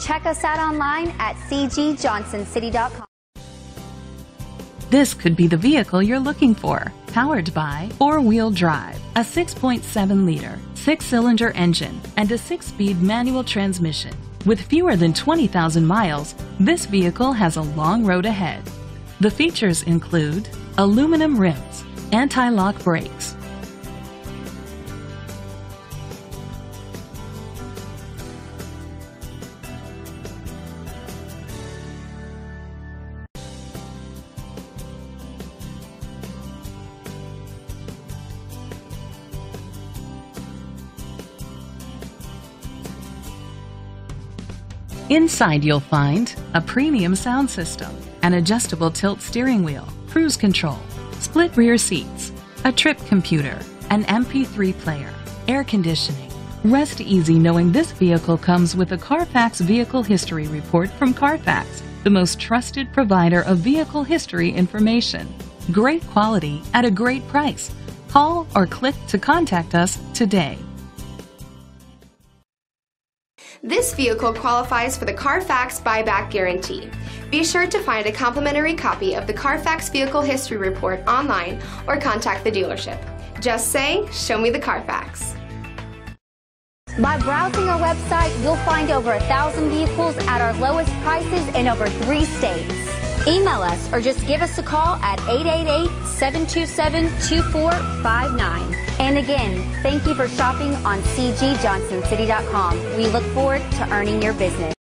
Check us out online at cgjohnsoncity.com. This could be the vehicle you're looking for. Powered by four wheel drive, a 6.7 liter, six cylinder engine, and a six speed manual transmission. With fewer than 20,000 miles, this vehicle has a long road ahead. The features include aluminum rims, anti lock brakes, Inside you'll find a premium sound system, an adjustable tilt steering wheel, cruise control, split rear seats, a trip computer, an MP3 player, air conditioning. Rest easy knowing this vehicle comes with a Carfax Vehicle History Report from Carfax, the most trusted provider of vehicle history information. Great quality at a great price. Call or click to contact us today. This vehicle qualifies for the Carfax buyback guarantee. Be sure to find a complimentary copy of the Carfax Vehicle History Report online or contact the dealership. Just say, Show me the Carfax. By browsing our website, you'll find over a thousand vehicles at our lowest prices in over three states. Email us or just give us a call at 888-727-2459. And again, thank you for shopping on cgjohnsoncity.com. We look forward to earning your business.